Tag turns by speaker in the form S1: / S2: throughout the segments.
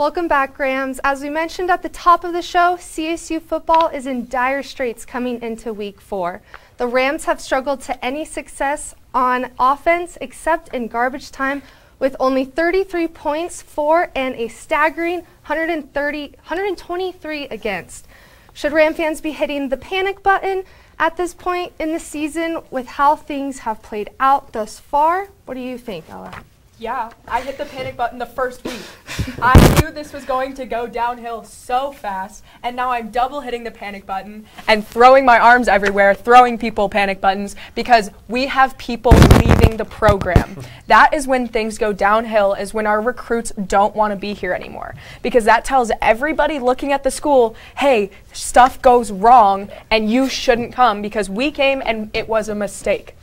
S1: Welcome back, Rams. As we mentioned at the top of the show, CSU football is in dire straits coming into week four. The Rams have struggled to any success on offense except in garbage time with only 33 points for and a staggering 130, 123 against. Should Ram fans be hitting the panic button at this point in the season with how things have played out thus far? What do you think, Ella?
S2: Yeah, I hit the panic button the first week. I knew this was going to go downhill so fast, and now I'm double hitting the panic button and throwing my arms everywhere, throwing people panic buttons because we have people leaving the program. that is when things go downhill, is when our recruits don't want to be here anymore. Because that tells everybody looking at the school, hey, stuff goes wrong and you shouldn't come because we came and it was a mistake.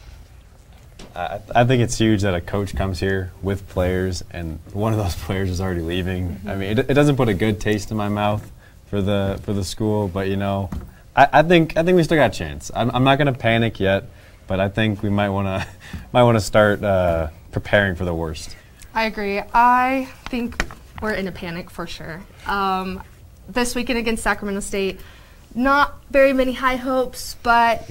S3: I, I think it's huge that a coach comes here with players, and one of those players is already leaving. Mm-hmm. I mean, it, it, doesn't put a good taste in my mouth for the for the school, but you know, I, I think I think we still got a chance. I'm, I'm not going to panic yet, but I think we might want to might want to start uh, preparing for the worst.
S1: I agree. I think we're in a panic for sure. Um, this weekend against Sacramento State, not very many high hopes, but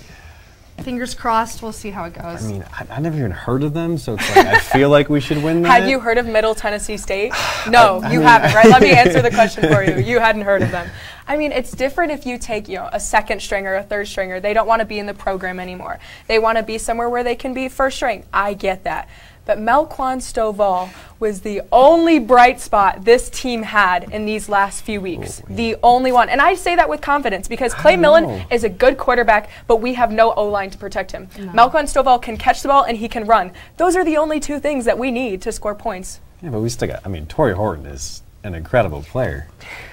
S1: fingers crossed. We'll see how it goes.
S3: I mean, I, I never even heard of them, so it's like I feel like we should win that.
S2: Had you heard of Middle Tennessee State? No, I, I you mean, haven't, right? Let me answer the question for you. You hadn't heard of them. I mean, it's different if you take, you know, a second stringer, a third stringer. They don't want to be in the program anymore. They want to be somewhere where they can be first string. I get that. But Melquan Stovall was the only bright spot this team had in these last few weeks. Oh, the only one. And I say that with confidence because Clay Millen is a good quarterback, but we have no O line to protect him. No. Melquan Stovall can catch the ball and he can run. Those are the only two things that we need to score points.
S3: Yeah, but we still got, I mean, Tory Horton is an incredible player.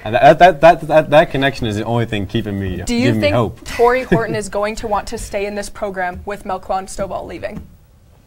S3: And that, that, that, that, that connection is the only thing keeping me,
S2: Do you
S3: think
S2: Tory Horton is going to want to stay in this program with Melquan Stovall leaving?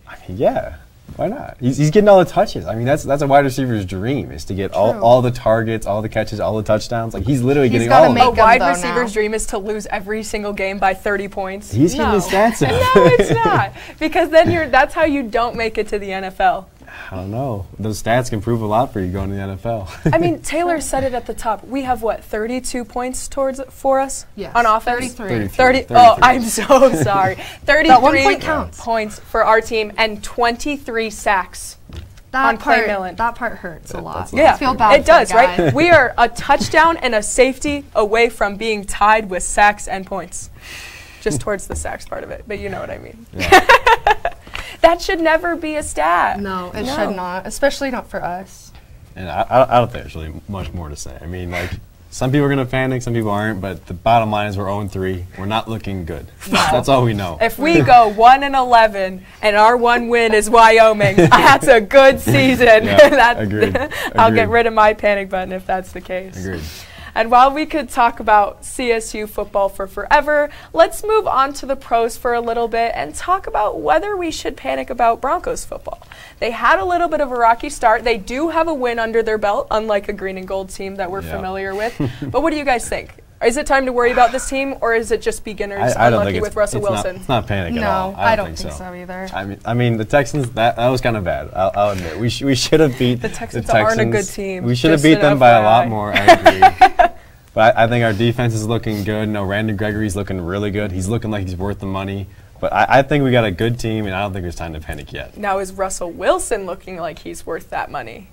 S3: I mean, yeah. Why not? He's, he's getting all the touches. I mean, that's that's a wide receiver's dream is to get all, all the targets, all the catches, all the touchdowns. Like he's literally
S2: he's
S3: getting all.
S2: Make of A wide receiver's now. dream is to lose every single game by 30 points.
S3: He's no. getting his stats up.
S2: no, it's not. Because then you're that's how you don't make it to the NFL.
S3: I don't know. Those stats can prove a lot for you going to the NFL.
S2: I mean, Taylor said it at the top. We have what, 32 points towards for us
S1: yes.
S2: on offense?
S1: 33.
S2: 30, 33. Oh, I'm so sorry. 33 point counts. points for our team and 23 sacks. That on
S1: part,
S2: Clay Millen.
S1: That part hurts a lot.
S2: Yeah,
S1: I feel bad.
S2: It does, right? we are a touchdown and a safety away from being tied with sacks and points. Just towards the sacks part of it, but you know what I mean. Yeah. That should never be a stat.
S1: No, it no. should not, especially not for us.
S3: And I, I, don't think there's really much more to say. I mean, like, some people are going to panic, some people aren't, but the bottom line is we're 0 3. We're not looking good. No. That's all we know.
S2: If we go 1 and 11 and our one win is Wyoming, that's a good season.
S3: Yeah, that, agreed.
S2: I'll get rid of my panic button if that's the case.
S3: Agreed.
S2: And while we could talk about CSU football for forever, let's move on to the pros for a little bit and talk about whether we should panic about Broncos football. They had a little bit of a rocky start. They do have a win under their belt, unlike a green and gold team that we're yeah. familiar with. but what do you guys think? Is it time to worry about this team, or is it just beginners
S3: I, I
S2: unlucky with Russell
S3: it's
S2: Wilson?
S3: Not, it's not panic
S1: no,
S3: at all.
S1: I don't, I don't think, think so. so. either.
S3: I mean, I mean, the Texans that, that was kind of bad. I'll, I'll admit we sh- we should have beat
S2: the Texans.
S3: The Texans.
S2: aren't a good team.
S3: We should have beat them by a lot more. I agree. But I, I, think our defense is looking good. No, Randy Gregory's looking really good. He's looking like he's worth the money. But I, I, think we got a good team, and I don't think it's time to panic yet.
S2: Now, is Russell Wilson looking like he's worth that money?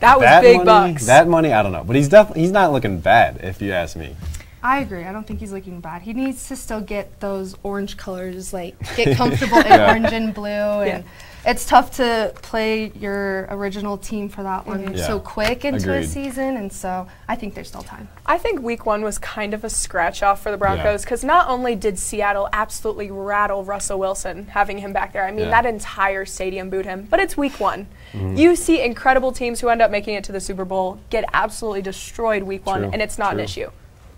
S2: That was that big
S3: money,
S2: bucks.
S3: That money, I don't know. But he's definitely he's not looking bad, if you ask me.
S1: I agree. I don't think he's looking bad. He needs to still get those orange colors, like get comfortable in yeah. orange and blue, and yeah it's tough to play your original team for that one mm-hmm. yeah. so quick into Agreed. a season, and so I think there's still time.
S2: I think week one was kind of a scratch off for the Broncos because yeah. not only did Seattle absolutely rattle Russell Wilson having him back there, I mean, yeah. that entire stadium booed him, but it's week one. Mm-hmm. You see incredible teams who end up making it to the Super Bowl get absolutely destroyed week True. one, and it's not
S3: True.
S2: an issue.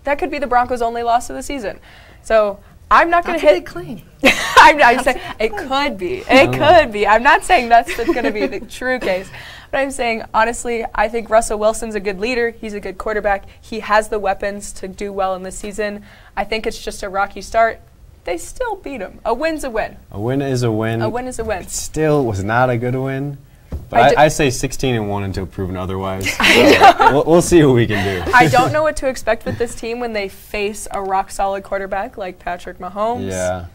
S2: That could be the Broncos' only loss of the season. So I'm not going to hit.
S1: claim.
S2: I'm, I'm saying it could be. It could be. I'm not saying that's going to be the true case. But I'm saying, honestly, I think Russell Wilson's a good leader. He's a good quarterback. He has the weapons to do well in the season. I think it's just a rocky start. They still beat him. A win's a win.
S3: A win is a win.
S2: A win is a win.
S3: It still was not a good win. But
S2: I
S3: I, I, say 16 and one until proven otherwise. So we'll, we'll see what we can do.
S2: I don't know what to expect with this team when they face a rock solid quarterback like Patrick Mahomes.
S3: Yeah,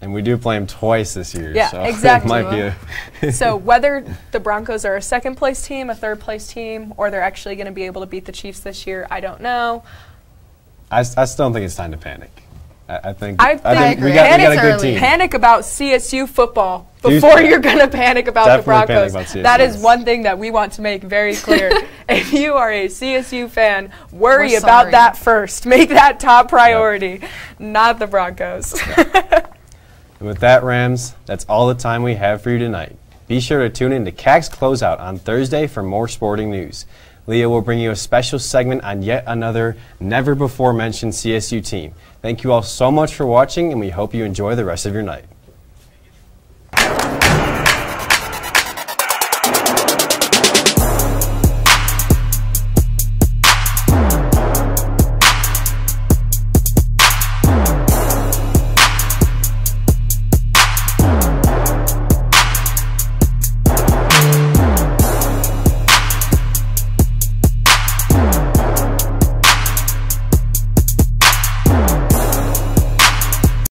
S3: and we do play them twice this year.
S2: Yeah,
S3: so
S2: exactly.
S3: Might be
S2: So whether the Broncos are a second place team, a third place team, or they're actually going to be able to beat the Chiefs this year, I don't know.
S3: I still don't think it's time to panic. I, I think
S2: I
S3: I
S2: think
S3: think we
S1: agree.
S3: got, we got a good team.
S2: Panic about CSU football before you're going to panic about the
S3: Definitely panic
S2: Broncos.
S3: about
S2: That is one thing that we want to make very clear. if you are a CSU fan, worry
S1: We're
S2: about
S1: sorry.
S2: that first. Make that top priority, not the Broncos.
S3: And with that, Rams, that's all the time we have for you tonight. Be sure to tune in to CAG's Closeout on Thursday for more sporting news. Leah will bring you a special segment on yet another never before mentioned CSU team. Thank you all so much for watching, and we hope you enjoy the rest of your night.